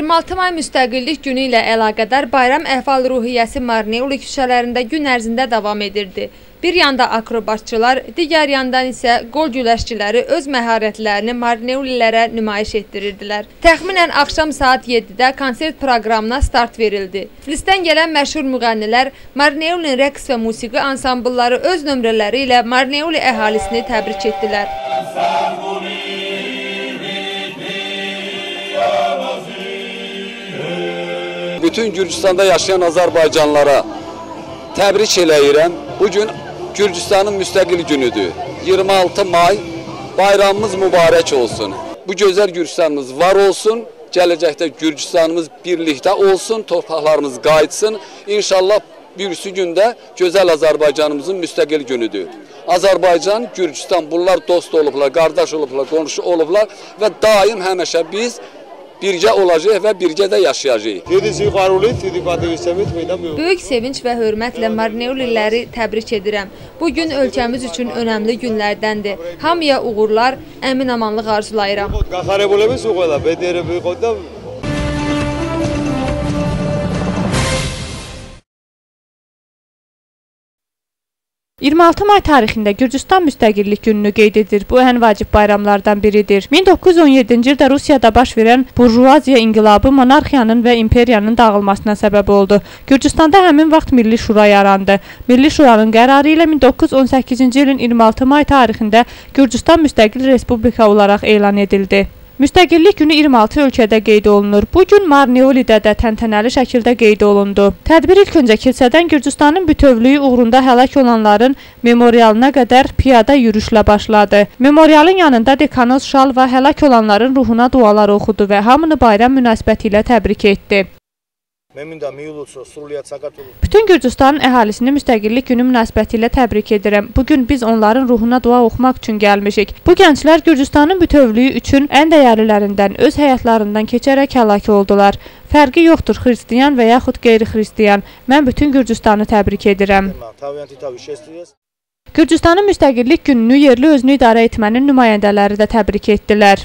26 may Müstəqillik Günü ilə əlaqədar bayram əhval-ruhiyyəsi Marneuli küçələrində gün ərzində davam edirdi. Bir yanda akrobatçılar, digər yandan isə qol güləşçiləri öz məharətlərini Marneulilərə nümayiş etdirirdilər. Təxminən axşam saat 7-də konsert proqramına start verildi. Tiflisdən gələn məşhur müğənnilər Marneulin rəqs və musiqi ansamblları öz nömrələri ilə Marneuli əhalisini təbrik etdilər. Bütün Gürcüstanda yaşayan Azərbaycanlara təbrik eləyirəm. Bugün Gürcüstanın müstəqil günüdür. 26 may bayramımız mübarək olsun. Bu gözəl Gürcüstanımız var olsun. Gələcəkdə Gürcüstanımız birlikdə olsun, torpaqlarımız qayıtsın. İnşallah birisi gündə gözəl Azərbaycanımızın müstəqil günüdür. Azərbaycan, Gürcüstan bunlar dost olublar, qardaş olublar, qonşu olublar və daim həmişə biz birgə olacağıq və birgə də yaşayacağıq. Böyük sevinç və hörmətlə Marneuliləri təbrik edirəm. Bu gün ölkəmiz üçün önəmli günlərdəndir. Hamıya uğurlar, əmin amanlıq arzulayıram. 26 may tarixində Gürcüstan müstəqillik gününü qeyd edir. Bu ən vacib bayramlardan biridir. 1917-ci ildə Rusiyada baş verən burjuaziya inqilabı monarxiyanın və imperiyanın dağılmasına səbəb oldu. Gürcüstanda həmin vaxt Milli Şura yarandı. Milli Şuranın qərarı ilə 1918-ci ilin 26 may tarixində Gürcüstan müstəqil respublika olaraq elan edildi. Müstəqillik günü 26 ölkədə qeyd olunur. Bu gün Marneolidə də təntənəli şəkildə qeyd olundu. Tədbir ilk öncə kilsədən Gürcüstanın bütövlüyü uğrunda həlak olanların memorialına qədər piyada yürüşlə başladı. Memorialın yanında dekanoz şal və həlak olanların ruhuna dualar oxudu və hamını bayram münasibətilə təbrik etdi. მე მინდა მიულოცო სრულიად საქართველოს Bütün Gürcüstanın əhalisini müstəqillik günü münasibətilə təbrik edirəm. Bu gün biz onların ruhuna dua oxumaq üçün gəlmişik. Bu gənclər Gürcüstanın bütövlüyü üçün ən dəyərlilərindən öz həyatlarından keçərək həlak oldular. Fərqi yoxdur xristian və yaxud qeyri-xristian. Mən bütün Gürcüstanı təbrik edirəm. თავიანთი თავი შესწირეს Gürcüstanın müstəqillik gününü yerli özünü idarə etmənin nümayəndələri də təbrik etdilər.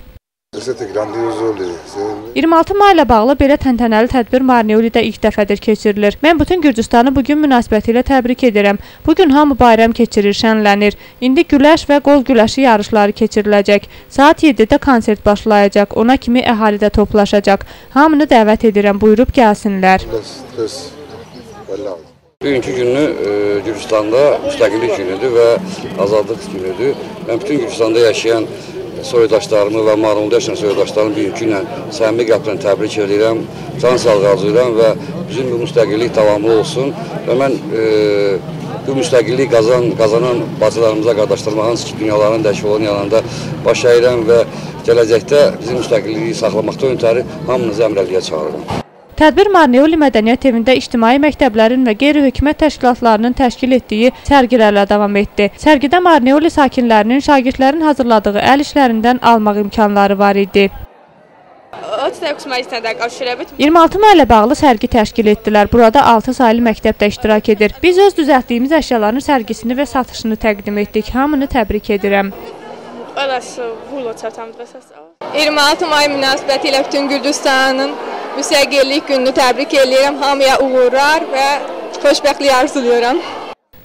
26 may ilə bağlı belə təntənəli tədbir Marneulidə ilk dəfədir keçirilir. Mən bütün Gürcüstanı bu gün münasibətilə təbrik edirəm. Bu gün hamı bayram keçirir, şənlənir. İndi güləş və qol güləşi yarışları keçiriləcək. Saat 7-də konsert başlayacaq. Ona kimi əhali də toplaşacaq. Hamını dəvət edirəm, buyurub gəlsinlər. Bugünkü günü e, Gürcüstanda müstəqillik günüdür və azadlıq günüdür. Mən bütün Gürcüstanda yaşayan soydaşlarımı və Marulda yaşayan soydaşlarımı bugünkü ilə səmimi qəlbdən təbrik edirəm. Can sağlığı arzulayıram və bizim bu müstəqillik davamlı olsun və mən e, bu müstəqillik qazan, qazanan bacılarımıza, qardaşlarıma hansı ki dünyaların dəyişikliyin yanında baş əyirəm və gələcəkdə bizim müstəqilliyi saxlamaqda öntəri hamınızı əmrəliyə çağırıram. Tədbir Marneuli Mədəniyyət evində ictimai məktəblərin və qeyri-hökumət təşkilatlarının təşkil etdiyi sərgilərlə davam etdi. Sərgidə Marneuli sakinlərinin şagirdlərin hazırladığı əl işlərindən almaq imkanları var idi. 26 məhəllə bağlı sərgi təşkil etdilər. Burada 6 saylı məktəb də iştirak edir. Biz öz düzəltdiyimiz əşyaların sərgisini və satışını təqdim etdik. Hamını təbrik edirəm. 26 may münasibəti ilə bütün Gürcüstanın müstəqillik gününü təbrik edirəm. Hamıya uğurlar və xoşbəxtlik arzulayıram.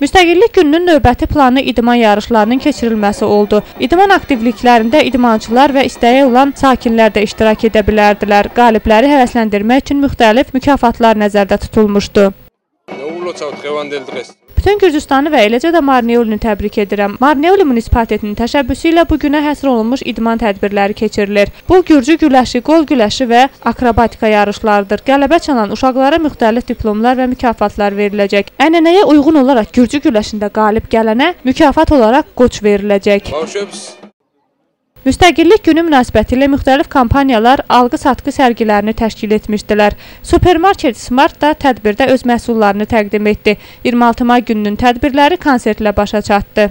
Müstəqillik gününün növbəti planı idman yarışlarının keçirilməsi oldu. İdman aktivliklərində idmançılar və istəyi olan sakinlər də iştirak edə bilərdilər. Qalibləri həvəsləndirmək üçün müxtəlif mükafatlar nəzərdə tutulmuşdu. Bütün Gürcüstanı və eləcə də Marneulini təbrik edirəm. Marneuli munisipatetinin təşəbbüsü ilə bu günə həsr olunmuş idman tədbirləri keçirilir. Bu Gürcü güləşi, qol güləşi və akrobatika yarışlarıdır. Qələbə çalan uşaqlara müxtəlif diplomlar və mükafatlar veriləcək. Ənənəyə uyğun olaraq Gürcü güləşində qalib gələnə mükafat olaraq qoç veriləcək. Başımız. Müstəqillik günü münasibətilə müxtəlif kampaniyalar alqı-satqı sərgilərini təşkil etmişdilər. Supermarket Smart da tədbirdə öz məhsullarını təqdim etdi. 26 may gününün tədbirləri konsertlə başa çatdı.